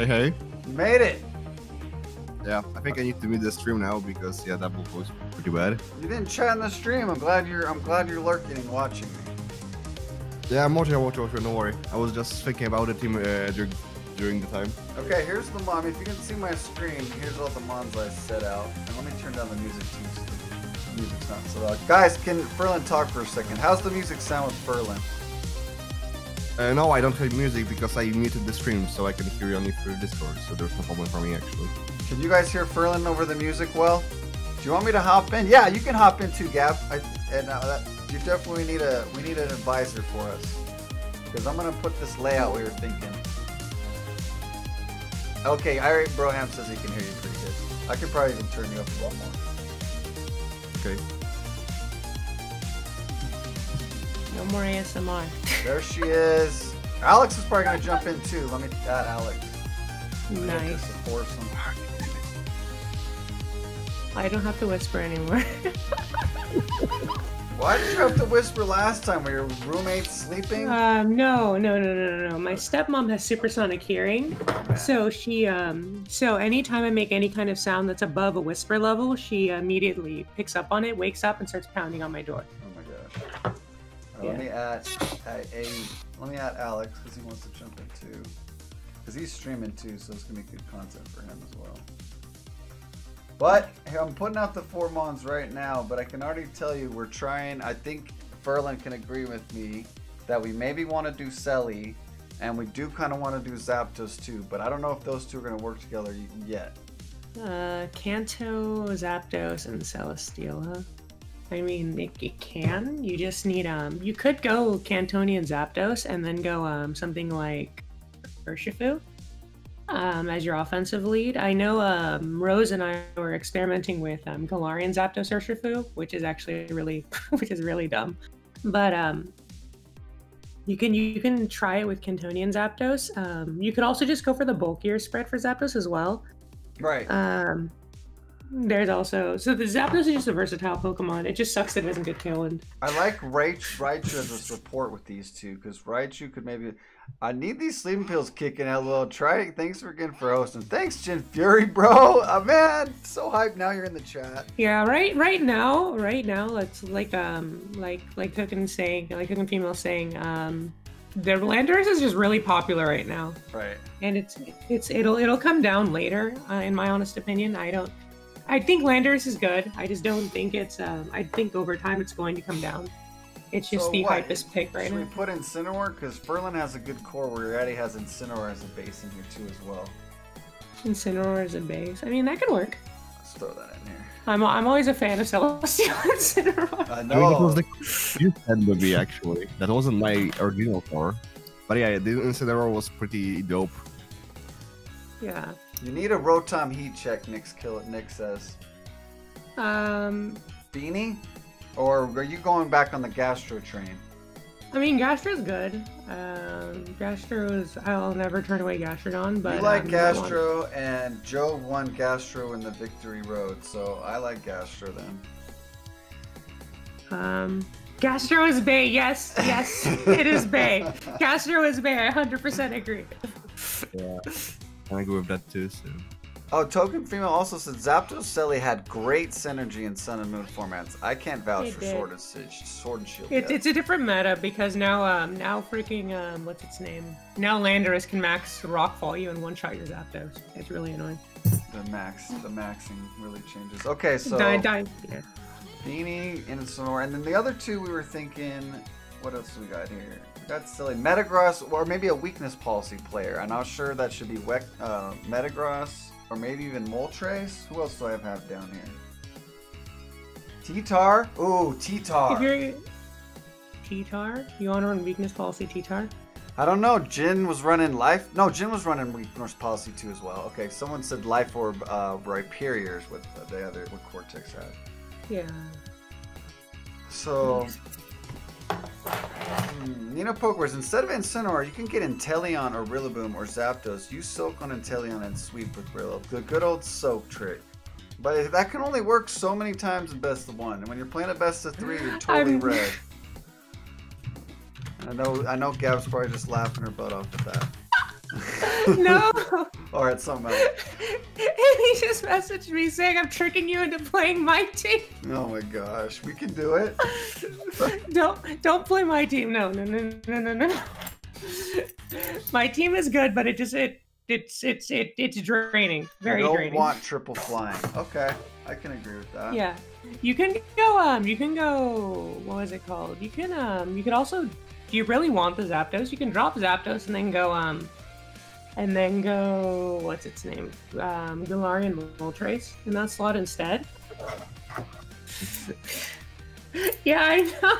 Hey, hey. You made it. Yeah, I think I need to mute the stream now because yeah, that book was pretty bad. You didn't chat in the stream. I'm glad you're. I'm glad you're lurking and watching me. Yeah, I'm watching. I'm watching. watching, Don't worry. I was just thinking about the team uh, during during the time. Okay, here's the mom. If you can see my screen, here's all the mons I set out. And let me turn down the music too. So the music's not so loud. Guys, can Ferlin talk for a second? How's the music sound with Ferlin? Uh, no, I don't have music because I muted the stream so I can hear you only through Discord. So there's no problem for me actually. Can you guys hear Ferlin over the music well? Do you want me to hop in? Yeah, you can hop in too, Gap. I, and uh, that, you definitely need a we need an advisor for us because I'm gonna put this layout we were thinking. Okay, Irate Broham says he can hear you pretty good. I could probably even turn you up a lot more. Okay. No more ASMR. There she is. Alex is probably gonna jump in too. Let me add Alex. Nice. I don't have to whisper anymore. Why did you have to whisper last time? Were your roommates sleeping? um, no, no, no, no, no, no. My stepmom has supersonic hearing, so she, um, so anytime I make any kind of sound that's above a whisper level, she immediately picks up on it, wakes up, and starts pounding on my door. Uh, Let me add a, let me add Alex because he wants to jump in too. Because he's streaming too, so it's gonna be good content for him as well. But I'm putting out the four mons right now, but I can already tell you we're trying. I think Ferlin can agree with me that we maybe want to do Selly, and we do kind of want to do Zapdos too. But I don't know if those two are gonna work together yet. Uh, Kanto, Zapdos, and Celesteela, huh? I mean, it, it can. You just need um. You could go Kantonian Zapdos and then go um something like Urshifu um as your offensive lead. I know um Rose and I were experimenting with um Galarian Zapdos Urshifu, which is actually really which is really dumb, but um. You can you can try it with Kantonian Zapdos. Um, you could also just go for the bulkier spread for Zapdos as well. Right. Um, there's also so the Zapdos is just a versatile Pokemon. It just sucks that it doesn't get Tailwind. I like Raichu, Raichu as a support with these two because Raichu could maybe. I need these sleeping pills kicking out a little. Try it. Thanks for again for hosting. Thanks, Jin Fury, bro. Oh, man, so hyped. Now you're in the chat. Yeah, right. Right now, right now, it's like um, like like Cookin saying, like Cookin female saying, um, the Landorus is just really popular right now, Right. and it's it's it'll it'll come down later. Uh, in my honest opinion, I don't. I think Landorus is good. I just don't think it's. Um, I think over time it's going to come down. It's just So the what? hypest pick right Should we now. put Incineroar? Because Ferlin has a good core where he already has Incineroar as a base in here too as well. Incineroar as a base. I mean, that could work. Let's throw that in here. I'm, I'm always a fan of Celesteela Incineroar. I I mean, know. that was the you said movie actually. That wasn't my original core. But yeah, the Incineroar was pretty dope. Yeah. You need a Rotom heat check, Nick's kill it, Nick says. Um, Beanie? Or are you going back on the Gastro train? I mean, Gastro's good. Um, Gastro's. I'll never turn away Gastrodon, but you like um, Gastro, and Joe won Gastro in the Victory Road, so I like Gastro then. Um, Gastro is Bay. Yes, yes, it is Bay. Gastro is Bay. I 100% agree. Yeah. And I go with that too. So. Oh, Token Female also said Zapdos Selly had great synergy in Sun and Moon formats. I can't vouch It for did. Sword and, Sword and Shield. It's yet. it's a different meta because now um now freaking um what's its name now Landorus can max Rockfall you and one shot your Zapdos. It's really annoying. the max, the maxing really changes. Okay, so Die, die. Yeah. Beanie, Incineroar, and then the other two we were thinking. What else we got here? We got silly Metagross, or maybe a weakness policy player. I'm not sure that should be Wek, uh, Metagross, or maybe even Moltres. Who else do I have, down here? T-Tar? Ooh, T-Tar. T-Tar, you want to run weakness policy T-Tar? I don't know. Jin was running life. No, Jin was running weakness policy too as well. Okay, someone said life orb uh, Rhyperiors with the other what Cortex had. Yeah. So, hmm, you know, Pokers, instead of Incineroar, you can get Inteleon or Rillaboom or Zapdos. Use Soak on Inteleon and Sweep with Rillo. The good old Soak trick. But that can only work so many times in best of one. And when you're playing a best of three, you're totally I'm- red. I know, I know. Gab's probably just laughing her butt off at that. no. or at some. Uh, he just messaged me saying I'm tricking you into playing my team. oh my gosh, we can do it. don't don't play my team. No, no, no, no, no, no. my team is good, but it just it it's it's it, it's draining. Very I don't draining. want triple flying. Okay, I can agree with that. Yeah. You can go um you can go what was it called? You can um you could also do you really want the Zapdos? You can drop Zapdos and then go um and then go what's its name? Um Galarian Moltres in that slot instead. yeah, I know.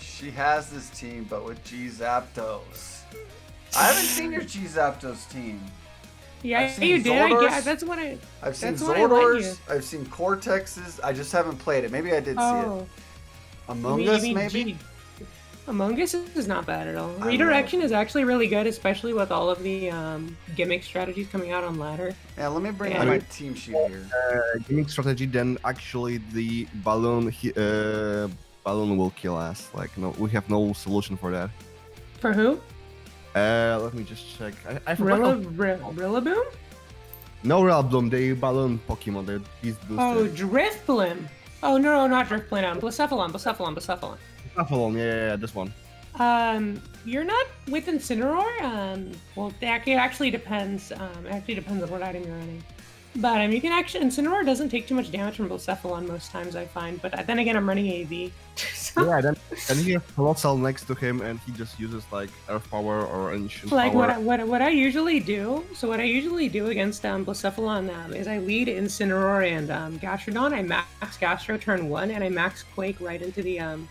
She has this team, but with G Zapdos. I haven't seen your G Zapdos team. Yeah, you did. I yeah, that's what I I've seen Zordors. I've seen Cortexes. I just haven't played it. Maybe I did see Oh. it. you Among mean- Us, maybe. G- Amoonguss is not bad at all. Redirection is actually really good, especially with all of the um, gimmick strategies coming out on ladder. Yeah, let me bring Yeah. up my team sheet here. Uh, gimmick strategy, then actually the balloon uh, balloon will kill us. Like no, we have no solution for that. For who? Uh, let me just check. I, I forgot. Rilla, how- R- Rillaboom? No Rillaboom, the balloon Pokemon. The beast Oh, boosted. Drifblim. Oh no, no, not Drifblim. Blacephalon, Blacephalon, Blacephalon. Buffalon, yeah, yeah, yeah, this one. Um, you're not with Incineroar. Um, well, that it actually depends. Um, it actually depends on what item you're running. But um, you can actually Incineroar doesn't take too much damage from Blacephalon most times I find. But then again, I'm running AV. so, Yeah, then then he has Coalossal next to him, and he just uses like Earth Power or Ancient like Power. what I, what what I usually do. So what I usually do against um, Blacephalon um, is I lead Incineroar and um, Gastrodon. I max Gastro turn one, and I max Quake right into the um,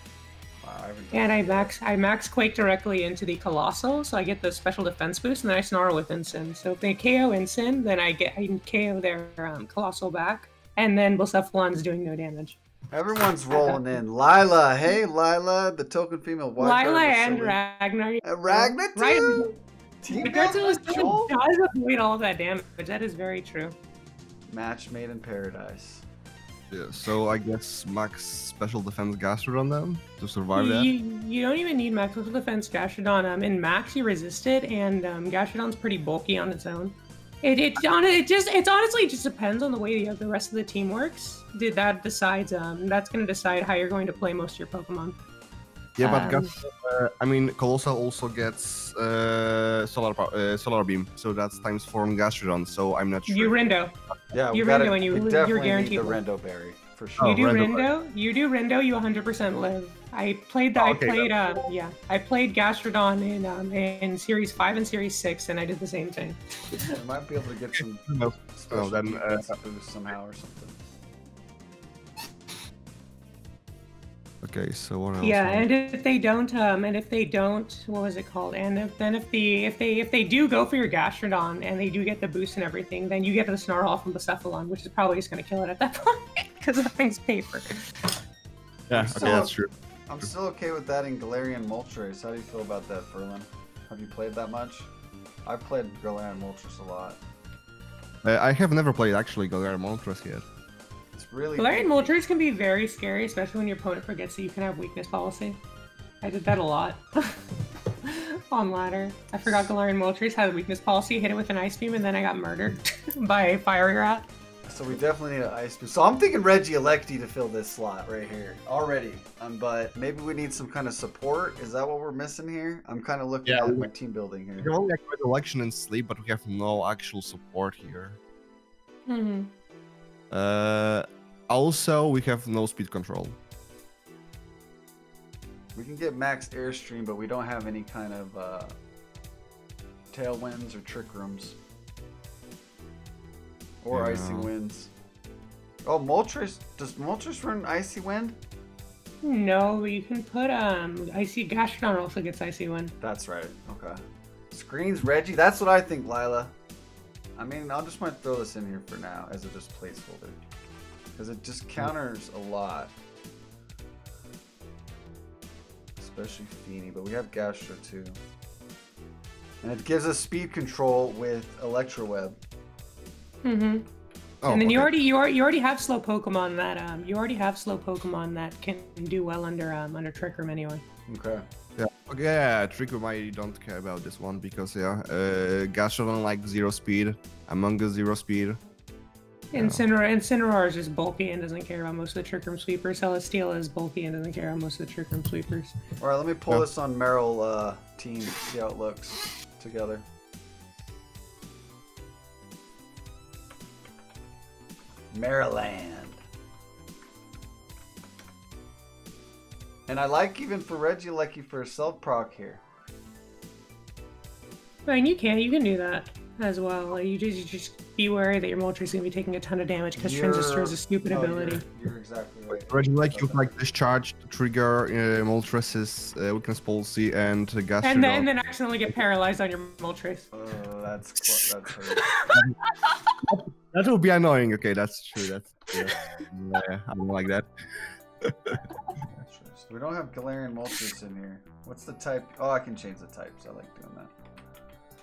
I haven't done And I max I max Quake directly into the Coalossal, so I get the special defense boost, and then I snarl with Incin. So if they KO Incin, then I get I can KO their um, Coalossal back, and then Blacephalon's doing no damage. Everyone's rolling in. Lila, hey Lila, the token female. wild Lila and. Ragnar. Uh, Ragnar Right. too? Team build with Joel? does avoid all that damage. That is very true. Match made in paradise. Yeah, so I guess max special defense Gastrodon then to survive that. You, you don't even need max special defense Gastrodon. Um, in max you resist it, and um, Gastrodon's pretty bulky on its own. It it on it just it's honestly just depends on the way the, the rest of the team works. Did that decides um that's gonna decide how you're going to play most of your Pokemon. Yeah, but Um, Gas- uh, I mean, Coalossal also gets uh, solar pow- uh, solar beam, so that's times four on Gastrodon. So I'm not sure. You Rindo. Yeah, You gotta, Rindo and you- we you're guaranteed need the one. Rindo Berry for sure. Oh, you do Rindo. Rindo. You do Rindo. You 100% live. I played that. Oh, okay, I played. Uh, yeah. I played Gastrodon in um, in Series Five and Series Six, and I did the same thing. We might be able to get some No. special then, uh, defensive somehow or something. Okay, so what else? Yeah, and if they don't, um, and if they don't, what was it called? And if, then if the if they if they do go for your Gastrodon and they do get the boost and everything, then you get the Snarl off from Blacephalon, which is probably just going to kill it at that point because that thing's paper. yeah, okay, So- that's true. I'm still okay with adding Galarian Moltres. How do you feel about that, Ferlin? Have you played that much? I've played Galarian Moltres a lot. I have never played actually Galarian Moltres yet. It's really Galarian Moltres can be very scary, especially when your opponent forgets that you can have weakness policy. I did that a lot on ladder. I forgot Galarian Moltres had a weakness policy, hit it with an ice beam, and then I got murdered by a fire rat. So we definitely need an ice beam. So I'm thinking Regieleki to fill this slot right here already. Um, but maybe we need some kind of support. Is that what we're missing here? I'm kind of looking Yeah, at we- my team building We here. can only activate election and sleep, but we have no actual support here. hmm Uh, also, we have no speed control. We can get max airstream, but we don't have any kind of uh, tailwinds or trick rooms. Or icy winds. Oh, Moltres. Does Moltres run icy wind? No, you can put um. Icy Gastrodon also gets icy wind. That's right. Okay. Screens Reggie. That's what I think, Lila. I mean, I'll just might throw this in here for now as a just placeholder. Because it just counters a lot. Especially Fini, but we have Gastro too. And it gives us speed control with Electro Web. Mm-hmm. Oh, and then you already you already you already have slow Pokemon that um you already have slow Pokemon that can do well under um under Trick Room anyway. Okay. Okay, yeah, Trick Room, I don't care about this one because yeah, uh, Gastrodon like zero speed, Amoonguss zero speed. Incineroar, Incineroar is just bulky and doesn't care about most of the Trick Room sweepers. Celesteela is bulky and doesn't care about most of the Trick Room sweepers. All right, let me pull Yeah. this on Meryl uh, team. See how it looks together. Marriland. And I like even for Reggie, like you for self proc here. I mean, you can, you can do that as well. You just, you just be wary that your Moltres gonna be taking a ton of damage because Transistor is a stupid oh, ability. You're, you're exactly right. Reggie, like you like discharge to trigger uh, Moltres' uh, weakness policy and uh, Gastrodon. And then, and then accidentally get paralyzed on your Moltres. Oh, that's cl- that's hurt. That would be annoying. Okay, that's true. That's yeah, yeah I don't like that. We don't have Galarian Moltres in here. What's the type? Oh, I can change the types. I like doing that.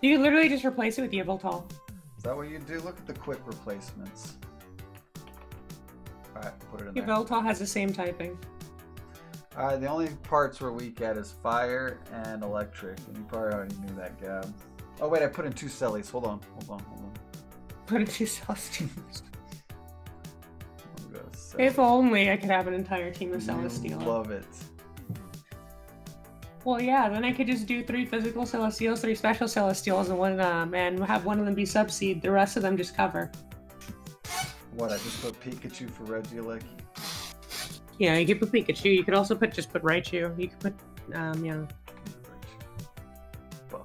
You literally just replace it with Yveltal. Is that what you do? Look at the quick replacements. Alright, put it in there. Has the same typing. Alright, the only parts we're weak at is fire and electric. And you probably already knew that, Gab. Oh wait, I put in two Cellies. Hold on, hold on, hold on. Put to Celesteela. I'll If only I could have an entire team of Celesteela. Love it. Well, yeah, then I could just do three physical Celesteelas, three special Celesteelas, and one um, and have one of them be subseed. The rest of them just cover. What, I just put Pikachu for Regieleki? Yeah, you could put Pikachu. You could also put just put Raichu. You could put um, yeah. Buffer.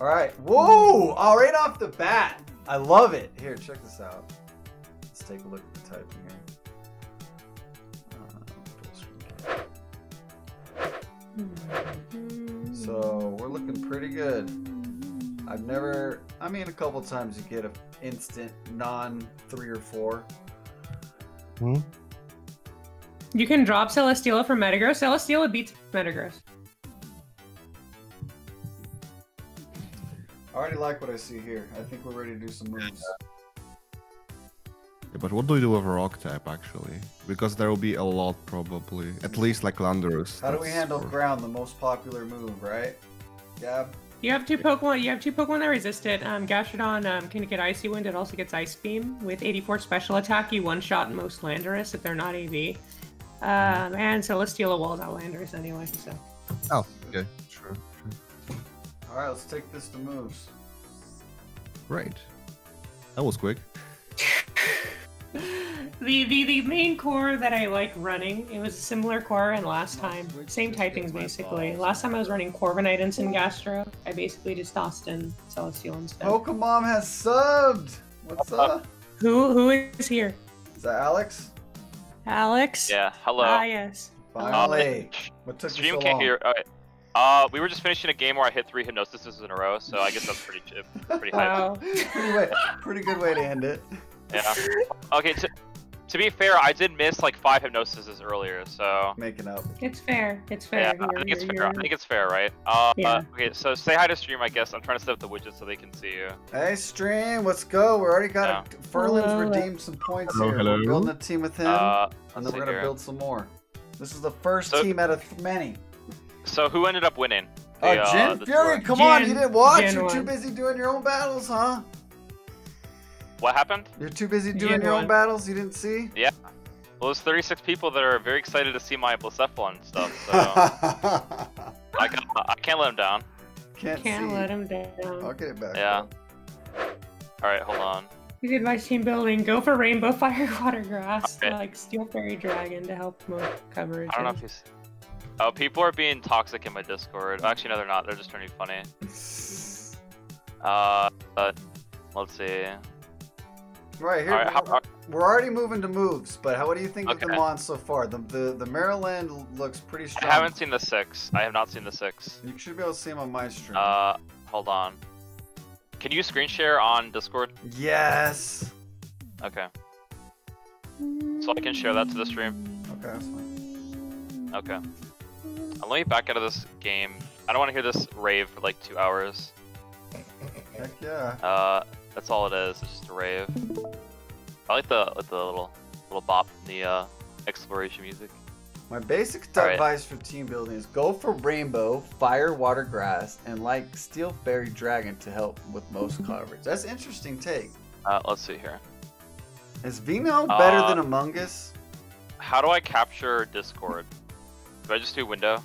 Alright, whoa! All right off the bat. I love it. Here, check this out. Let's take a look at the typing here. So we're looking pretty good. I've never, I mean, a couple times you get a instant non three or four. Hmm? You can drop Celesteela for Metagross. Celesteela beats Metagross. I already like what I see here. I think we're ready to do some moves. Yeah, but what do we do with a rock type actually? Because there will be a lot probably. At least like Landorus. How do we handle for- ground? The most popular move, right? Yeah. You have two Pokemon. You have two Pokemon that resist it. Um, Gastrodon um, can get Icy Wind. It also gets Ice Beam with 84 special attack. You one shot most Landorus if they're not AV. Um, and Celesteela walls out Landorus anyway. So Oh, okay, sure, sure. All right, let's take this to moves. Great. That was quick. The, the the main core that I like running, it was a similar core and last time. Same typings basically. Last time I was running Corviknight and Gastro. I basically just tossed in Celesteela instead. Pokemon has subbed. What's up? Who who is here? Is that Alex? Alex? Yeah, hello. Ah yes. Finally. Uh, what took you stream so can't long? hear. Alright. Uh, we were just finishing a game where I hit three hypnosises in a row, so I guess that's pretty chip, pretty hype. Wow. pretty, way, pretty good way to end it. Yeah. Okay. To, to be fair, I did miss like five hypnosises earlier, so Making up. It's fair. It's fair. yeah, I You're- think it's you're- fair. I think it's fair, right? Uh, Yeah. okay. So say hi to stream. I guess I'm trying to set up the widget so they can see you. Hey, stream, let's go. We already got a, Ferlin's Hello. redeemed some points Hello, here. hello. We're building a team with him, Uh, and then we're gonna here. build some more. This is the first So- team out of many. So who ended up winning? Uh, The, uh, Jin the Fury, tour? come on! You didn't watch. Jin You're too busy doing your own battles, huh? What happened? You're too busy doing Jin your own battles. You didn't see. Yeah. Well, there's 36 people that are very excited to see my Blacephalon and stuff, so I, can, I can't let them down. Can't, Can't see. let him down. I'll get it back. Yeah. All right, hold on. You did my team building. Go for Rainbow Fire Water Grass, Okay. like Steel Fairy Dragon to help promote coverage. I don't know if he's. Oh, people are being toxic in my Discord. Actually, no, they're not. They're just trying to be funny. Uh, but let's see. Right here, right, how, we're already moving to moves, but how what do you think of the Okay. Mon so far? The the the Marriland looks pretty strong. I haven't seen the six. I have not seen the six. You should be able to see him on my stream. Uh, hold on. Can you screen share on Discord? yes. Okay. So I can share that to the stream. Okay, that's fine. Okay. Uh, let me back out of this game. I don't want to hear this rave for like two hours. Heck yeah. Uh, that's all it is. It's just a rave. I like the like the little little bop from the uh, exploration music. My basic Alright. advice for team building is go for rainbow, fire, water, grass, and like steel fairy dragon to help with most coverage. That's interesting take. Uh, let's see here. Is Vino better Uh, than Amoonguss? How do I capture Discord? Do I just do window?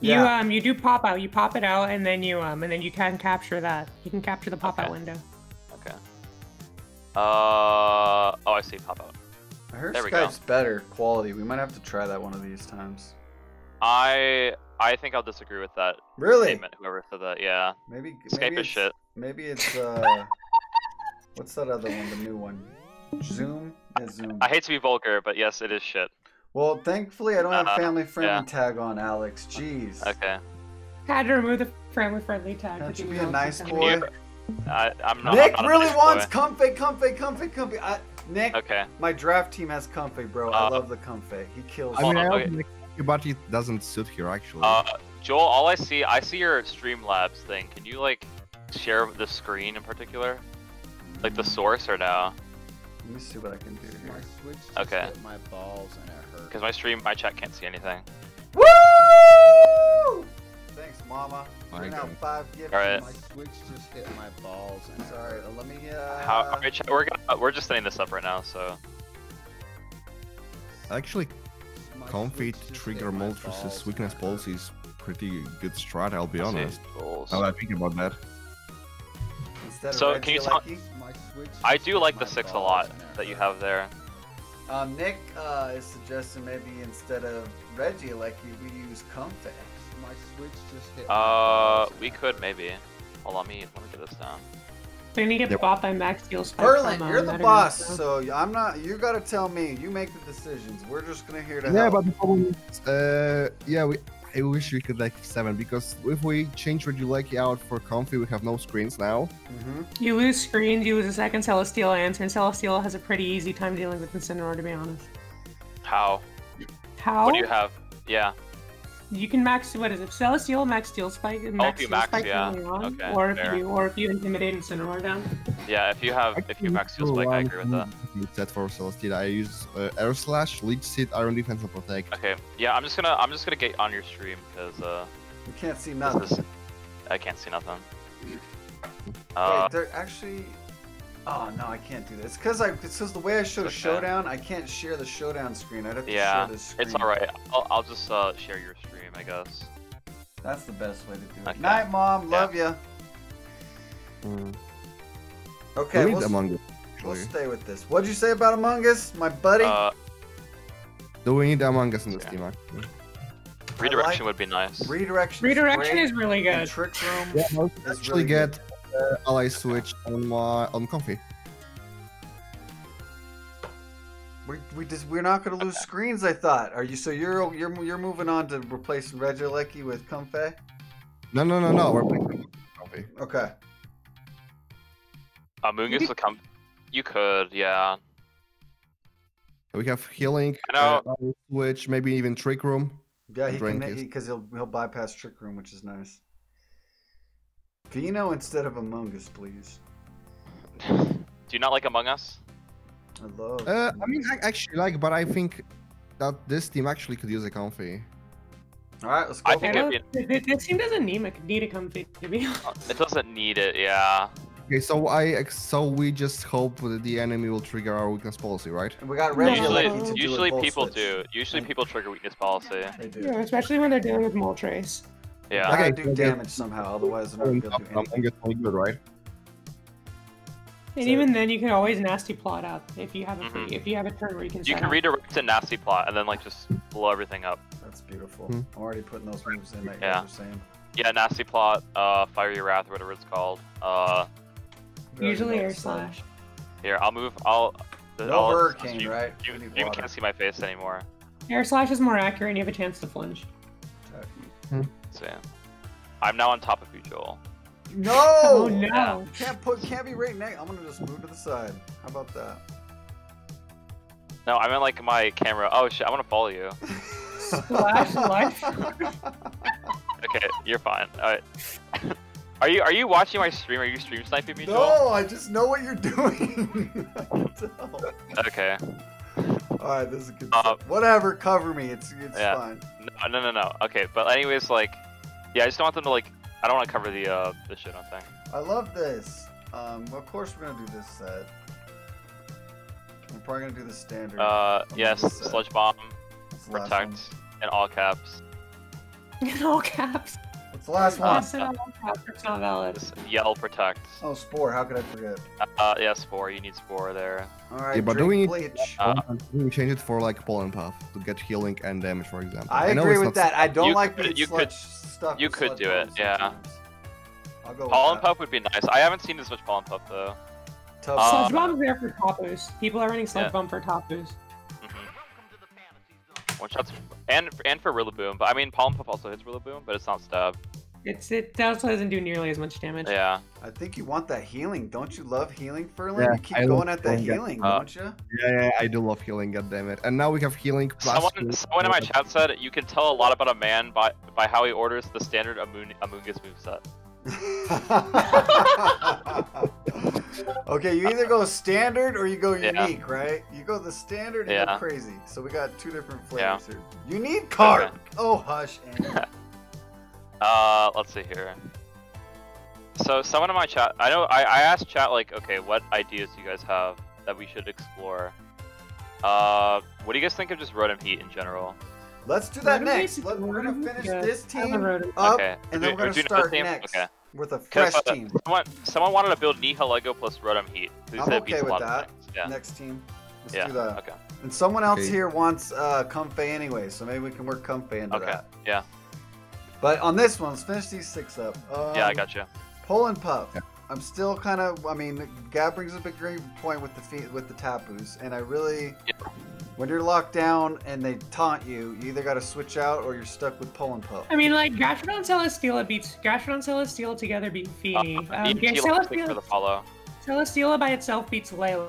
You um you do pop out. You pop it out, and then you um and then you can capture that. You can capture the pop out window. Okay. Uh oh, I see pop out. I heard there we go. Skype's better quality. We might have to try that one of these times. I I think I'll disagree with that Really? statement. Whoever said that, yeah. Maybe Skype maybe is shit. Maybe it's uh, what's that other one? The new one, Zoom. Yeah, Zoom. I hate to be vulgar, but yes, it is shit. Well, thankfully I don't have Uh, family friendly yeah. tag on, Alex. Jeez. Okay. Had to remove the family friendly tag. Can't you you be a nice it's boy? Okay. I, I'm not. Nick I'm not really wants boy. comfy, comfy, comfy, comfy. I, Nick, Okay. my draft team has Comfey, bro. I Uh, love the Comfey. He kills. I mean, I okay. like it, but it doesn't suit here actually. Uh, Joel, all I see, I see your Streamlabs thing. Can you like share the screen in particular, like the source, or no? Let me see what I can do My here. switch just Okay. hit my balls and it hurt. Because my stream, my chat can't see anything. Woo! Thanks, Mama. My We're now five gifts. Alright. My switch just hit my balls and it Sorry, let me. Uh, How? All right, we're gonna, we're just setting this up right now, so. actually, My comfy trigger hit my mode versus balls weakness and policy is pretty good strat. I'll be let's honest. Joel's. Now that I think about that. Instead So, Reggie can you tell- Lecky. My switch I do like the six a lot and that you have there. Um, Nick uh, is suggesting maybe instead of Regieleki, we use Comfey. My switch just hit Uh, we could maybe. Hold on, let me let me get this down. They're gonna get Yep. bought by Max Steel Ferlin, you're the boss, so- so I'm not. You gotta tell me. You make the decisions. We're just gonna here to Yeah, help. but the problem is, uh, yeah, we. I wish we could like seven because if we change Regieleki out for Comfey, we have no screens now. hmm You lose screens, you lose a second Celesteela answer, and Celesteela has a pretty easy time dealing with Incineroar, to be honest. How? How? What do you have? Yeah. You can max what is it? Celesteela, max steel spike, max you steel max, spike yeah. on, Okay, or if you or if you intimidate Incineroar down. Yeah. If you have if you max your spike, I agree with that. Set for Celesteela, I use uh, Air Slash, Leech Seed, Iron Defense, and Protect. Okay. Yeah, I'm just gonna I'm just gonna get on your stream because uh We can't see nothing. is I can't see nothing. Uh, Wait, they're actually. Oh no, I can't do this. Cause I, it's cause the way I showed It's okay. Showdown, I can't share the Showdown screen. I'd have to yeah, share this screen. it's all right. I'll, I'll just uh, share your stream, I guess. That's the best way to do it. Okay. Night, mom. Yeah. Love ya. Mm. Okay, we we'll, need Amoonguss. we'll stay with this. What'd you say about Amoonguss, my buddy? Uh, Do we need Amoonguss in this Yeah. team? Actually? redirection would be nice. Redirection. Redirection great, is really and good. Trick room. Yeah, no, That's actually really good. Get uh, ally switch on my on Comfey. We, we just we're not gonna lose screens. I thought. Are you? So you're you're you're moving on to replacing Regieleki with Comfey? No, no, no, no. We're playing Comfey. Okay. Amoonguss will come. You could, yeah. We have healing, I know. uh, ally switch, maybe even trick room. Yeah, he can Drink is- because he'll he'll bypass Trick Room, which is nice. Vino instead of Amoonguss, please. Do you not like Amoonguss? I love. Uh, I mean, I actually like, but I think that this team actually could use a Comfey. All right, let's go. I think it. I it'd don't, this team doesn't need a, need a Comfey to be honest. It doesn't need it, yeah. Okay, so I so we just hope that the enemy will trigger our weakness policy, right? And we got No. Usually, Regieleki to do usually people switch. do. Usually people trigger weakness policy. They do. Yeah, especially when they're dealing with Moltres. Yeah. I Gotta do damage somehow, otherwise they're not gonna do Among anything. Us only good, right? And So- even then, you can always nasty plot out if you have a free, Mhm. if you have a turn where you can. You can up. redirect to nasty plot and then like just blow everything up. That's beautiful. Hmm. I'm already putting those moves in that you Yeah. guys are saying. Yeah, nasty plot, uh, fiery wrath, or whatever it's called. Uh, Usually air slash. here I'll move. I'll. No I'll- hurricane, you, right? You, you can't see my face anymore. Air slash is more accurate, and you have a chance to flinch. So, yeah. I'm now on top of you, Joel. No! Oh no! Yeah. You can't put can't be right next. I'm gonna just move to the side. How about that? No, I meant like my camera. Oh shit, I want to follow you. Splash life. Okay, you're fine. Alright. are you are you watching my stream? Are you stream sniping me, Joel? no, I just know what you're doing. I can tell. Okay. All right, this is good Uh. Whatever, cover me. It's it's Yeah. fine. No, no, no, no. Okay, but anyways, like, yeah, I just don't want them to like. I don't want to cover the uh the shit on thing. I love this. Um, of course we're gonna do this set. We're probably gonna do the standard. Uh, yes, sludge bomb, What's protect, one? in all caps. In all caps. What's the last one? Yes, in all caps. It's not valid. Yell protect. Oh, spore. How could I forget? Uh, yeah, spore. You need spore there. All right, Yeah, but drink do we need- bleach. Uh, we change it for like pollen puff to get healing and damage, for example. I know agree it's with that. I don't You like could- being you sludge could- stuck. you could do it, bombs yeah. sometimes. I'll go Pollen that. puff would be nice. I haven't seen as much pollen puff though. Tough. Uh, Sludge bomb's there for tapus. People are running sludge Yeah. bomb for tapus. hmm One shots and and for Rillaboom, but I mean pollen puff also hits Rillaboom, but it's not stab. It's it also doesn't do nearly as much damage. Yeah. I think you want that healing. Don't you love healing, Ferlin? Yeah, you keep I going at that healing, healing, Uh, don't you? Yeah, yeah, I do love healing, goddammit. And now we have healing plus. Someone, someone in my chat said you can tell a lot about a man by by how he orders the standard Amun Amoonguss moveset. okay, you either go standard or you go Yeah. unique, right? You go the standard and you go Yeah. crazy. So we got two different Yeah. flavors here. You need carp. Okay. Oh hush. Andy. Uh, let's see here. So someone in my chat, I know I, I asked chat like, okay, what ideas do you guys have that we should explore? Uh, what do you guys think of just Rotom Heat in general? Let's do that Rotom next. Let, we're gonna finish Yeah, this team up, okay, and then we're gonna start team? next Okay. with a 'Cause, fresh uh, team. Someone, someone wanted to build Nihilego plus Rotom Heat. Who I'm okay with that. Yeah. Next team. Let's yeah. do that. Okay. And someone else Okay. here wants uh, Comfey anyway, so maybe we can work Comfey into Okay. that. Yeah. But on this one, let's finish these six up. Um, Yeah, I got you. Pull and puff. Yeah. I'm still kind of. I mean, Gab brings up a great point with the feet with the tapus, and I really, Yeah. when you're locked down and they taunt you, you either got to switch out or you're stuck with pull and puff. I mean, like Gastrodon Celesteela beats Gastrodon Celesteela together beat Fini. Uh, um, EG yeah, Elastic for the follow. Celesteela by itself beats Lele.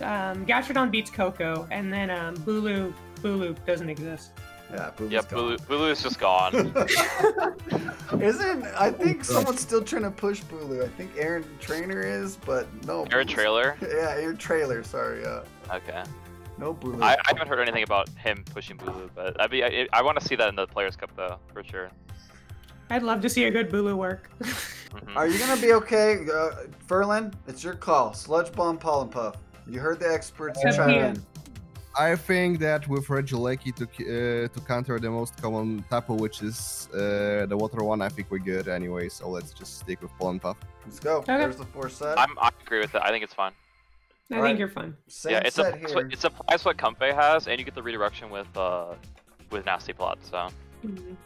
Um, Gastrodon beats Koko, and then um, Bulu Bulu doesn't exist. Yeah, Boo Yeah, Bulu, Bulu is just gone. Isn't I think someone's still trying to push Bulu. I think Aaron Trainer is, but no. Aaron Bulu's- Trailer. Yeah, Aaron Trailer. Sorry. Uh, Okay. no Bulu. I, I haven't heard anything about him pushing Bulu, but I be I, I want to see that in the Players Cup though, for sure. I'd love to see a good Bulu work. Mhm. Are you gonna be okay, uh, Ferlin? It's your call. Sludge bomb, pollen puff. You heard the experts Yeah. chime Yeah. in. I think that with Regieleki to uh, to counter the most common tapu, which is uh, the water one, I think we're good anyway. So let's just stick with pollen puff. Let's go. Okay. There's the four set. I'm I agree with that. I think it's fine. I Alright. think you're fine. Same yeah, it's set a here. it supplies what Comfey has, and you get the redirection with uh with Nasty Plot. So Mhm.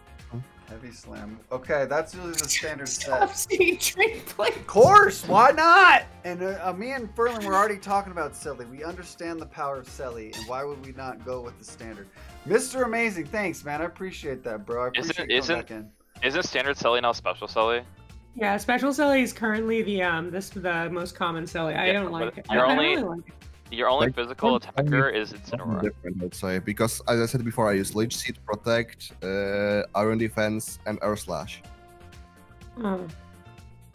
Heavy slam. Okay, that's usually the standard Stop set. seeing drink plate. Of course, why not? And uh, uh, me and Ferlin were already talking about Selly. We understand the power of Selly, and why would we not go with the standard? Mr. Amazing, thanks, man. I appreciate that, bro. I Isn't- appreciate you coming isn't- back in. isn't standard Selly now special Selly? Yeah, special Selly is currently the um this the most common Selly. I don't like it. You're I don't only- really like it. Your only Like, physical attacker is Something Incineroar. different, I'd say, because as I said before, I use Leech Seed, Protect, uh, Iron Defense, and Air Slash. Oh.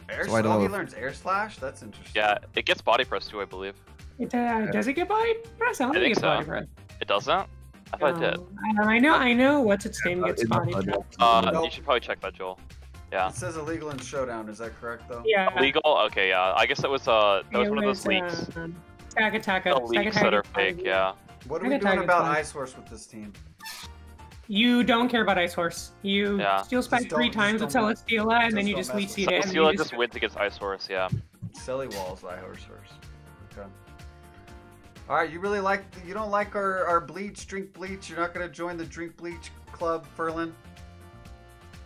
Air So I don't oh, he learns air slash? That's interesting. Yeah, it gets body press too, I believe. It, uh, does it get body press? I don't I think, think it's so. body press. It doesn't. I thought it did. Um, I know, I know. What's its name Uh, gets it- body press. Uh, Nope. you should probably check that, Joel. Yeah. It says illegal in showdown. Is that correct though? Yeah. Legal? Okay, yeah. I guess that was uh that was it one of those was, leaks. Um, Stag Attack. The leaks that are fake, yeah. What are I we can doing tag about. Ice Horse with this team? You don't care about Ice Horse. You Yeah. steal spike three times with just don't- Celesteela, and then you just mess lead with it. and Celesteela you just wins against Ice Horse, yeah. Silly walls, Ice Horse first. Okay. All right, you really like you don't like our our bleach drink bleach. You're not gonna join the drink bleach club, Ferlin.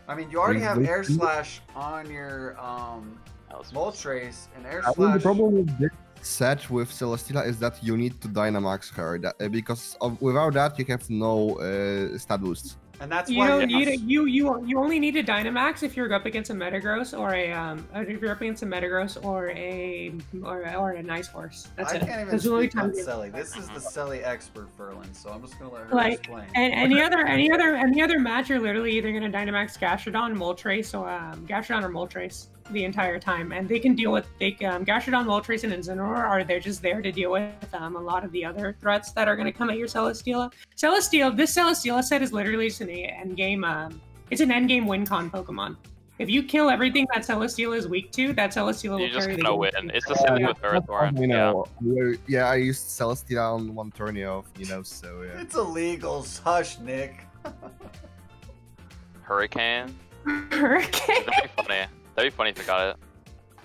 I mean, you already have air slash on your um That was Moltres and air I think the slash. problem with this set with Celesteela is that you need to Dynamax her, that, uh, because of, without that you have no uh, stat boosts. And that's You why don't you need it. You you you only need a Dynamax if you're up against a Metagross or a um if you're up against a Metagross or a or, or a nice horse. That's I it. can't even That's speak on time you- Selly. This is the Selly expert, Ferlin, so I'm just gonna let her Like, explain. And any other any other any other match, you're literally either gonna Dynamax Gastrodon, Moltres, or um, Gastrodon or Moltres. The entire time, and they can deal with they um, Gastrodon, Moltres, and Incineroar are they're just there to deal with um, a lot of the other threats that are going to come at your Celesteela. Celesteela, this Celesteela set is literally just an end game. Um, it's an end game win con Pokemon. If you kill everything that Celesteela is weak to, that Celesteela will You just carry the gonna game. win. It's the same thing with That's Ferrothorn. you Yeah. know, we're- yeah, I used Celesteela on one tourney of, you know, so yeah. It's illegal. Hush, Nick. Hurricane. Hurricane. That'd be funny. That'd be funny if I got it.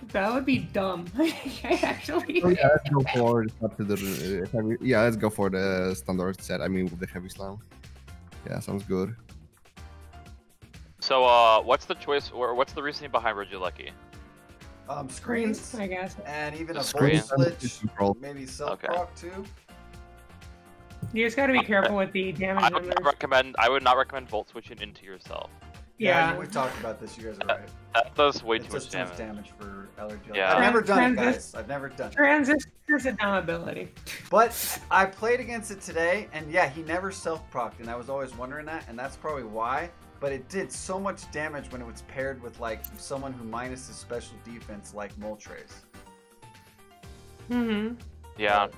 That would be dumb. I actually. Oh, yeah, let's go for the, up to the heavy. Yeah, let's go for the standard set. I mean, with the heavy slam. Yeah, sounds good. So, uh, what's the choice, or what's the reasoning behind Regieleki? Um, Screens, screens, I guess. and even The a screen. volt switch, maybe self Okay. too. You just got to be careful with the damage I would not recommend. I would not recommend volt switching into yourself. Yeah. we've talked about this. You guys are right. That does way it too much too much damage. damage for allergy. Yeah. I've never done it, guys. I've never done it. Transistor's a dumb ability. But I played against it today, and yeah, he never self-procced, and I was always wondering that, and that's probably why. But it did so much damage when it was paired with like someone who minus his special defense, like Moltres. Mm-hmm. Yeah. But,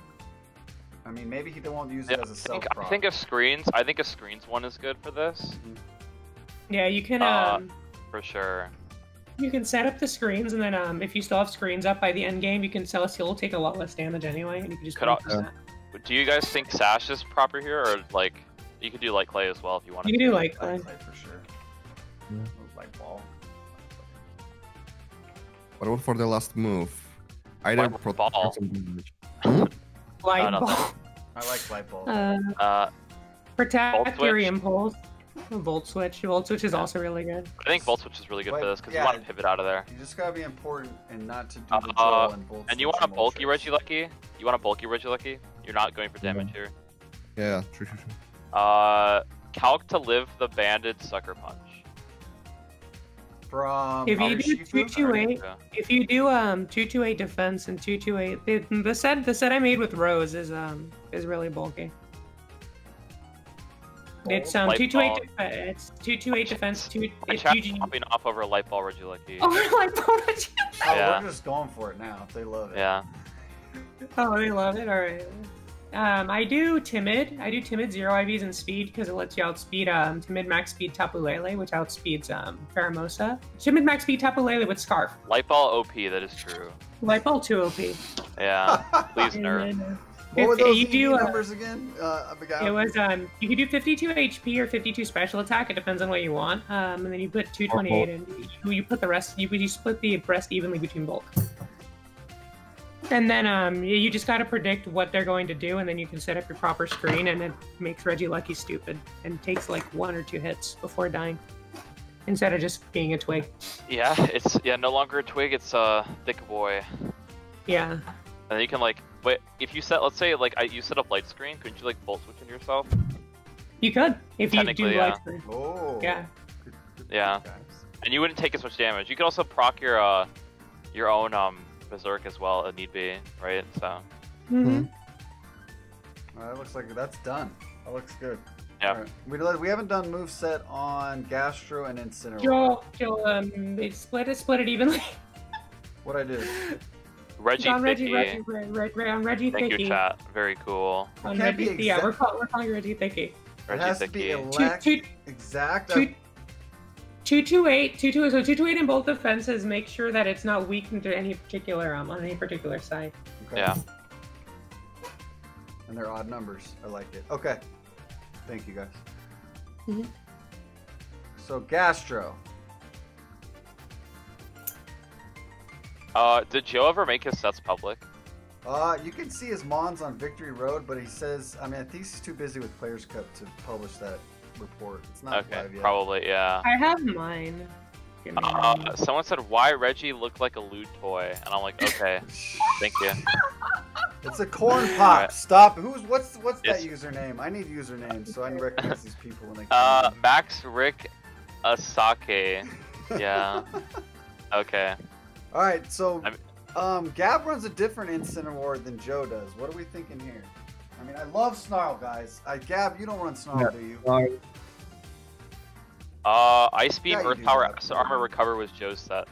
I mean, maybe he won't use Yeah, it I as a self-proc. I think a screens. I think a screens one is good for this, Yeah, you can Uh, um, for sure. you can set up the screens, and then um, if you still have screens up by the end game, you can Celesteela will take a lot less damage anyway, and you can just Could al- focus that. But Do you guys think Sash is proper here, or like you could do like clay as well if you want You to? can do like Light Clay for sure. Yeah. Move like ball. What about for the last move? Either What pro- ball? some damage. light I don't ball. I like light ball. Uh, Uh, protect your impulse. Volt switch. Volt switch is also really good. I think volt switch is really good Wait, for this because yeah. you want to pivot out of there. you just gotta be important and not to do Uh, the draw and bolt. And you want a bulky Regieleki? You want a bulky Regieleki? You're not going for damage here. Yeah, true, true, true. Uh, calc to live the banded sucker punch. From If you do Shifu? two two eight, Yeah. if you do um two two eight defense and two two eight, the, the set the set I made with Rose is um is really bulky. It's um Light two two eight. ball. It's two two eight defense. Two. It's chat's two. popping off over a light ball Regieleki. Oh, like bonus. Oh, Yeah. we're just going for it now. They love it. Yeah. Oh, they love it. All right. Um, I do timid. I do timid zero IVs and speed because it lets you outspeed um timid max speed Tapu Lele, which outspeeds um Pheromosa. Timid max speed Tapu Lele with Scarf. Light ball OP, that is true. Light ball two OP. Yeah. Please And nerf. Then, uh, What were those you do, uh, numbers again? Uh, It was um you could do 52 HP or 52 special attack. It depends on what you want. Um, and then you put 228 and you, you put the rest. You you split the rest evenly between bulk. And then um you, you just got to predict what they're going to do, and then you can set up your proper screen, and it makes Regieleki stupid and takes like one or two hits before dying, instead of just being a twig. Yeah, it's yeah no longer a twig. It's a thick boy. Yeah. And then you can like, wait, if you set, let's say like I, you set up light screen, couldn't you like volt switch into yourself? You could if you do Technically, yeah. light screen. Oh. Yeah. Good, good Yeah. And you wouldn't take as much damage. You could also proc your uh your own um berserk as well if need be, right? So hmm Well, that looks like that's done. That looks good. Yeah. Alright. We, we haven't done move set on Gastro and Incineroar. Joel, Joel, um, it split it, split it evenly. What I do? Reggie on Reggie, Thicky, Reggie, Reggie, Reggie, on Reggie thank you chat, very cool. On Can't be Reggie, yeah, we're, call, we're calling Reggie Thicky. It Reggie has to be elect, Two, two, exact. two, two, two, eight, two, two, so two, two, eight in both defenses. Make sure that it's not weakened to any particular um on any particular side. Okay. Yeah. And they're odd numbers. I like it. Okay. Thank you guys. Mhm. So Gastro. Uh, did Joe ever make his sets public? Uh, you can see his Mons on Victory Road, but he says, I mean, I think he's too busy with Players Cup to publish that report. It's not Okay, live yet. probably yeah. I have mine. Give Uh, someone said why Reggie looked like a lewd toy, and I'm like, okay, thank you. It's a corn pop. Alright. Stop. Who's what's what's that username? I need usernames so I can recognize these people when they Uh, come. Max Rick Asake. Yeah. Okay. All right, so I'm- um, Gab runs a different instant award than Joe does. What are we thinking here? I mean, I love Snarl, guys. I Gab, you don't run Snarl, Yeah. do you? Uh, Uh, Ice Beam, Yeah, Earth Power, that. Acid Armor, Recover was Joe's set.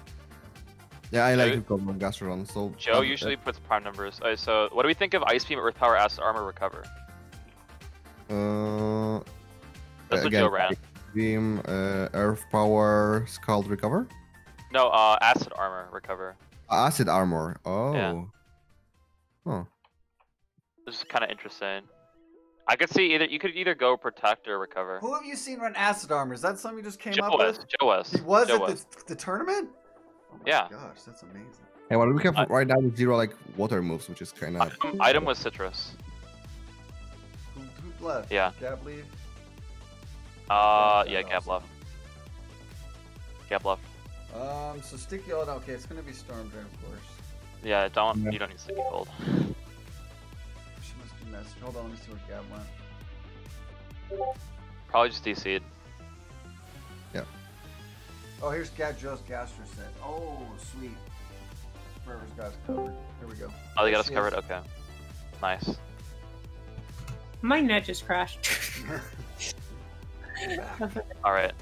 Yeah, I like Joe- to call them Gastrodon. So Joe usually puts prime numbers. Uh, so what do we think of Ice Beam, Earth Power, Acid Armor, Recover? Uh, That's what again, Joe ran. Beam, uh, Earth Power, Scald Recover, No, uh, Acid Armor, Recover. Acid Armor. Oh. Yeah. Oh. This is kind of interesting. I could see either you could either go Protect or Recover. Who have you seen run acid armor? Is that something you just came Joe up was. with? Joe was. He was Joe at was. the, the tournament? Oh my Yeah. gosh, that's amazing. Hey, what do we have I- right now with zero like water moves, which is kind of. Item, item was Sitrus. Who, who left? Yeah. Gab leave? Uh, Yeah, yeah, that's Gab awesome. left. Gab left. Um, so sticky all okay, it's gonna be Storm Drain, of course. Yeah, don't Yeah. you don't need Sticky Hold. She must be messed. Hold on, let me see where Gab went. Probably just DC'd. Yeah. Oh, here's Gab Joe's Gastro set. Oh, sweet. Forever's got us covered. Here we go. Oh, they got us she covered. is. Okay. Nice. My net just crashed. All right.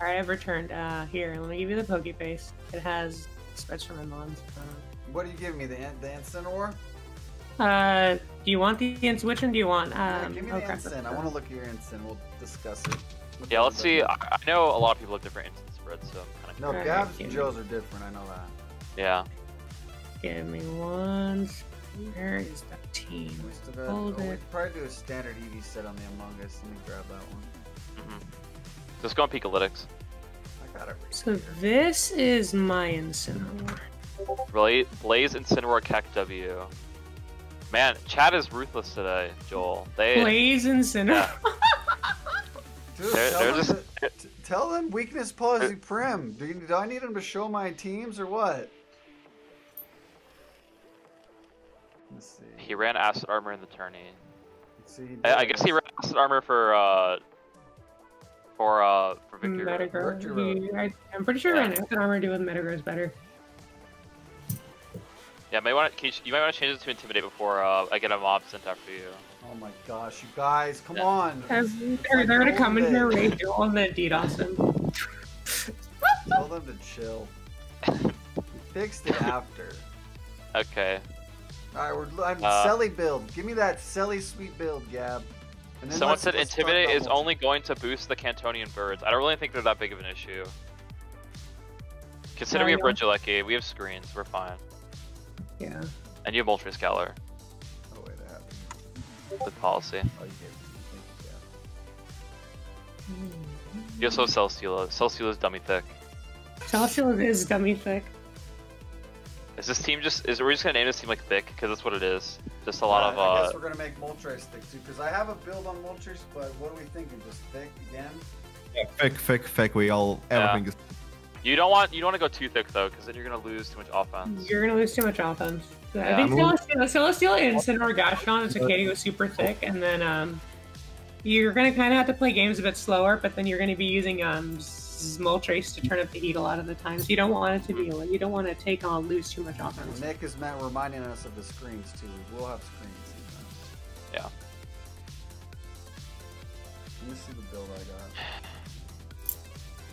Alright, I've returned. Uh, here, let me give you the Poke Face. It has spreads from Emons. What are you giving me? The en- the Incineroar? Uh, do you want the ins? Which one do you want? Um, yeah, give me oh, the crap, Incin. I want to look at your Incin. We'll discuss it. Look Yeah, let's see. I, I know a lot of people have different instant spreads, so I'm kind of No, Alright, Gab's give and me- are different. I know that. yeah. Give me one. Where is that team? We still got. Hold Oh, we it. probably do a standard EV set on the Among Us. Let me grab that one. hmm Just go on Pikalytics. I got it. right So here. this is my Incineroar. Bla- Blaze Incineroar Kek W. Man, chat is ruthless today, Joel. They Blaze Incineroar. Dude, They're- tell, they're them just- to- tell them weakness policy prim. Do, you, do I need them to show my teams or what? Let's see. he ran acid armor in the tourney. Let's see. I, I guess he ran acid armor for uh for uh for victory. Road. Metagross. Virtue He- I, I'm pretty sure Yeah. right now Armor do with Metagross better. Yeah, may want to you might want to change it to intimidate before uh, I get a mob sent after you. Oh my gosh, you guys, come Yeah. on. As they're, they're gonna come into Golden. raid Joel and then DDoS him. Tell them to chill. We fixed it after. Okay. Alright, we're I'm Uh, Selly build. Give me that Selly sweet build, Gab. And then Someone let's- said intimidate is double. only going to boost the Kantonian birds. I don't really think they're that big of an issue. Consider Oh, we have yeah. Regieleki, we have screens, we're fine. Yeah. And you have Moltres Galar. Oh wait, I have it. Good policy. Oh, you gave it to me. Thank you, Gab. You also have Celesteela. Celesteela's dummy thick. Celesteela is dummy thick. Is this team just is are we just gonna name this team like thick? Because that's what it is. Just a lot Uh, of I uh guess we're gonna make Moltres thick too, because I have a build on Moltres, but what are we thinking? Just thick again? Yeah, thick, thick, thick. We all Yeah. everything is. you don't want you don't want to go too thick though, because then you're gonna lose too much offense. You're gonna lose too much offense. I Yeah. think I'm a- Celesteela, Celesteela and Incineroar Gastron is okay to go super thick, and then um, you're gonna kind of have to play games a bit slower, but then you're gonna be using um Moltres to turn up the heat a lot of the time. So you don't want it to be you don't want to take on lose too much offense. Nick is meant reminding us of the screens too. We will have screens sometimes. Yeah. Let me see the build I got.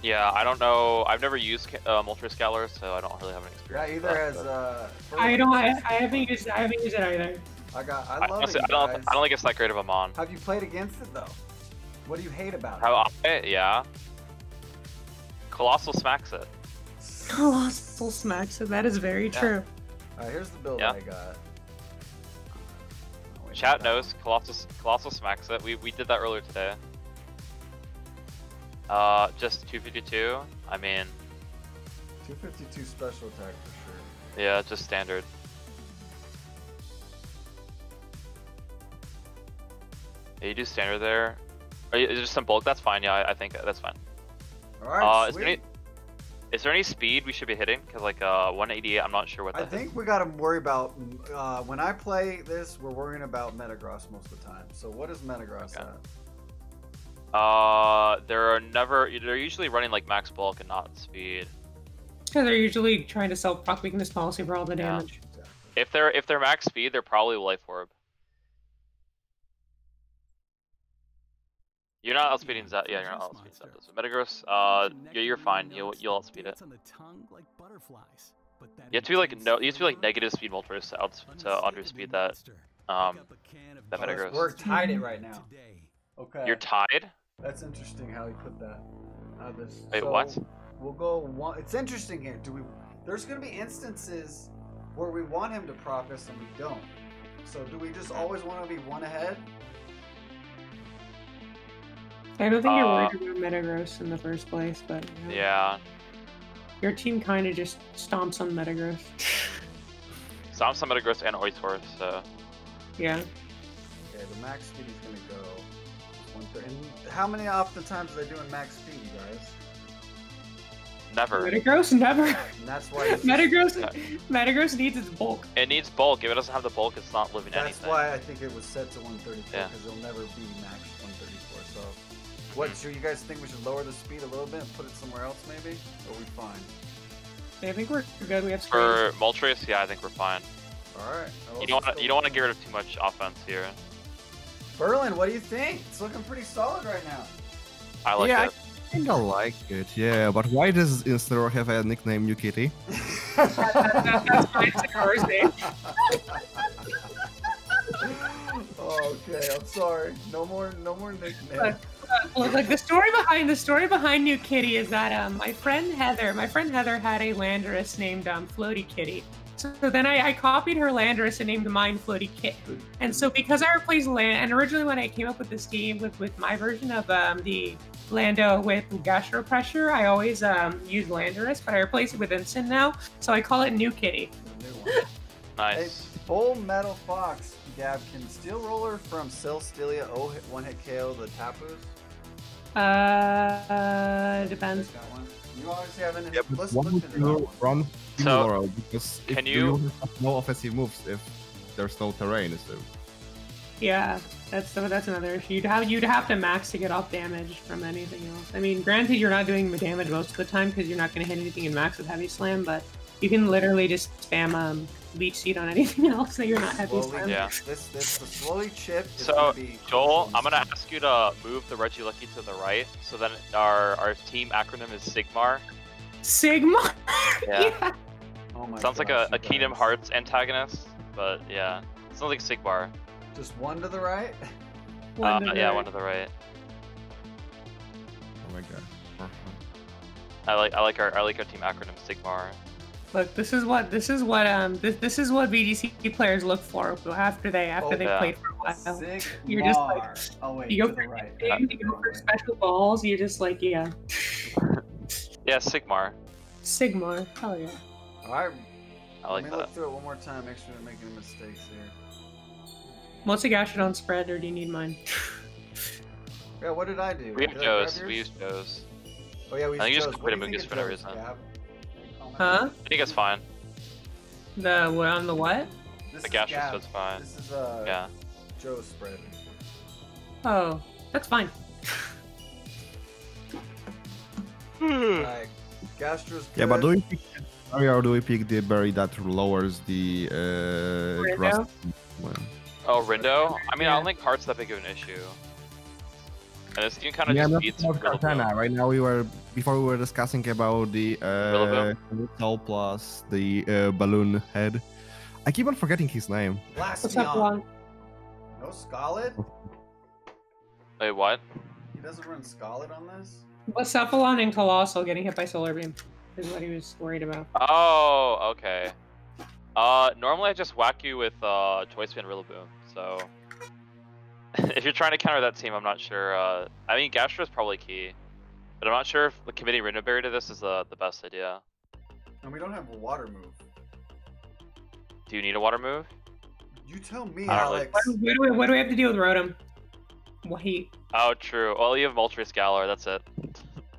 Yeah, I don't know. I've never used Ca- uh, Moltres Galar, so I don't really have any experience. Yeah, either that, has but uh. I don't. I, I haven't used. I haven't used it either. I got. I I, love honestly, it, I don't. guys. I don't think it's that great of a mon. Have you played against it though? What do you hate about it? How I, yeah. Coalossal smacks it. it? Coalossal smacks it. that is very Yeah. true. Alright, here's the build Yeah. I got. Oh, wait, Chat knows one. Coalossal Coalossal smacks it. We we did that earlier today. Uh, just 252. I mean, 252 special attack for sure. yeah, just standard. Yeah, you do standard there. Are you, is there some bulk? That's fine. Yeah, I, I think that's fine. Sure. Alright, Uh, is there any is there any speed we should be hitting? Cause like uh 188, I'm not sure what I that is. think we gotta worry about uh, when I play this. We're worrying about Metagross most of the time. So what is Metagross Okay. at? Uh, they're never. They're usually running like max bulk and not speed. Because they're usually trying to sell proc weakness policy for all the Yeah. damage. Exactly. If they're if they're max speed, they're probably life orb. You're not outspeeding Zap. Yeah, you're not outspeeding Zapdos. Metagross, uh, yeah, you're fine. You'll you'll outspeed it. On the tongue like butterflies. You have to be like no, you have to be like negative speed Moltres to out to underspeed that. Um, that Metagross. We're tied it right now. Okay. You're tied. That's interesting how you put that. Uh, this, Wait, so what? We'll go one. It's interesting here. Do we? There's gonna be instances where we want him to progress and we don't. So do we just always want to be one ahead? I don't think you're Uh, worried about Metagross in the first place, but you know, Yeah. your team kind of just stomps on Metagross. So I'm some Metagross and Oitor, so yeah. Okay, the max speed is gonna go. One third. And how many often times are they doing max speed, you guys? never. Metagross never. And that's why. it's just- Metagross. Metagross needs its bulk. It needs bulk. If it doesn't have the bulk, it's not living That's anything. why I think it was set to 134 Yeah. because it'll never be max 134. So, what? So you guys think we should lower the speed a little bit and put it somewhere else, maybe? Or are we fine? I think we're good. We have screens. For Moltres, yeah, I think we're fine. All right. Well, You don't want go you don't want to get rid of too much offense here. Ferlin, what do you think? It's looking pretty solid right now. I like Yeah, it. I think I like it, yeah. But why does Instaro have a nickname New Kitty? That's fine. It's name. okay, I'm sorry. No more, no more nicknames. Look, like the story behind the story behind New Kitty is that um, my friend Heather, my friend Heather had a Landorus named um, Floaty Kitty. So, so then I, I copied her Landorus and named mine Floaty Kit. And so because I replaced Land, and originally when I came up with this team with with my version of um, the Lando with Gastro Pressure, I always um, use Landorus, but I replaced it with Instant now, so I call it New Kitty. The new one. Hey, Nice. Full Metal Fox, Gab, can Steel Roller from Celesteela O hit one hit KO the Tapus? Uh, depends. That one. You always have an. Yeah, let's look would you one. run So, Because if can you you- have no offensive moves if there's no terrain, is there? Yeah, that's that's another issue. You'd have you'd have to max to get off damage from anything else. I mean, granted, you're not doing the damage most of the time because you're not going to hit anything in max with heavy slam, but you can literally just spam um, leech seed on anything else that you're not heavy Slowly. Yeah. This, this, the slowly chip is So, gonna be. Joel, I'm gonna ask you to move the Regieleki to the right, so then our our team acronym is Sigmar. Sigma. Yeah. Oh my Sounds like a, a Kingdom. Hearts antagonist, but yeah, sounds like Sigmar. Just one to the right. One Uh, to the yeah, right. one to the right. oh my god. I like I like our I like our team acronym Sigmar. Look, this is what this is what um this this is what VGC players look for after they after Oh, they yeah. played for a while. Sigmar. You're just like Oh wait, you go to the for right. anything, you go for special balls. You're just like yeah, Yeah, Sigmar. Sigmar, Hell yeah. All right. I like Let me that. look through it one more time. Make sure we don't make any mistakes here. What's a Gastrodon spread, or do you need mine? Yeah, what did I do? We Did have Joe's. We yours? use Joe's. Oh yeah, we I think you used just Joe's. put What him do you in think for no reason. Joe's, Gab? Huh? I think it's fine. The what on the what? This The is gaseous Gab. was fine. This is uh Yeah. Joe's spread. Oh, that's fine. Like Gastro's Yeah, but do we pick berry or do we pick the berry that lowers the uh. Rindo? Well, Oh, Rindo? I mean, I don't think Heart's that big of an issue. And this team kind of yeah, just not beats about Rillaboom. Kartana. Right now, we were before we were discussing about the uh, Rillaboom? Cell plus the uh, balloon head. I keep on forgetting his name. What's up, No Scarlet? Wait, what? He doesn't run Scarlet on this? Cephalon and Coalossal getting hit by Solar Beam is what he was worried about. Oh, okay. Uh, normally I just whack you with uh, Choice Spin Rillaboom, so... if you're trying to counter that team, I'm not sure. Uh, I mean, Gastro is probably key, but I'm not sure if committing Rindo Berry to this is the, the best idea. And we don't have a water move. Do you need a water move? You tell me, I don't really- Alex. What, what, do we, what do we have to do with Rotom? What he? Oh, true. Well, you have Moltres Galar, that's it.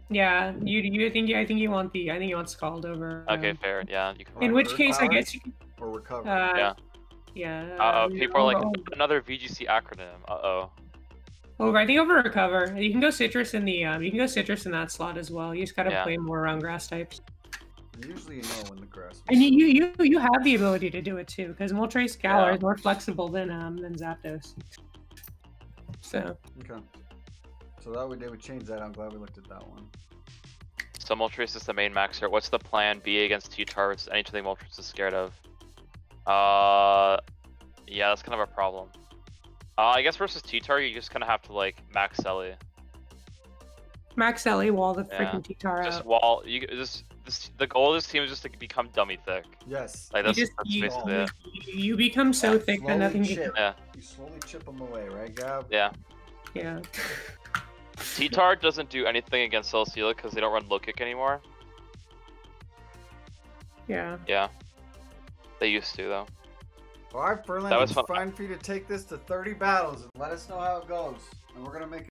Yeah, you you think I think you want the I think you want Scald over. Okay, um, fair. Yeah, you can. In which case, I guess you. can- Or recover. Uh, Yeah. Yeah. Uh, people are like, over- another VGC acronym. Uh-oh. Over, I think over recover. You can go Sitrus in the um, you can go Sitrus in that slot as well. You just gotta Yeah. play more around grass types. Usually you know when the grass. And you you you, you have the ability to do it too, because Moltres Galar Yeah. is more flexible than um than Zapdos. So Okay. So that we did. We changed that. I'm glad we looked at that one. So Moltres is the main maxer. What's the plan B against T-Tar? It's anything Moltres is scared of. Uh, yeah, that's kind of a problem. Uh, I guess versus T-Tar, you just kind of have to like max Ellie. Max Ellie wall the Yeah. freaking T-Tar Just out. wall. You just this the goal of this team is just to become dummy thick. Yes. Like You that's just that's you, basically it. you, you become so Yeah, thick that nothing chip. can. Yeah. You slowly chip them away, right, Gab? Yeah. Yeah. T-Tar doesn't do anything against Celesteela because they don't run low kick anymore. Yeah. Yeah. They used to though. All right, Ferlin, That was it's fun. fine for you to take this to 30 battles and let us know how it goes. And we're gonna make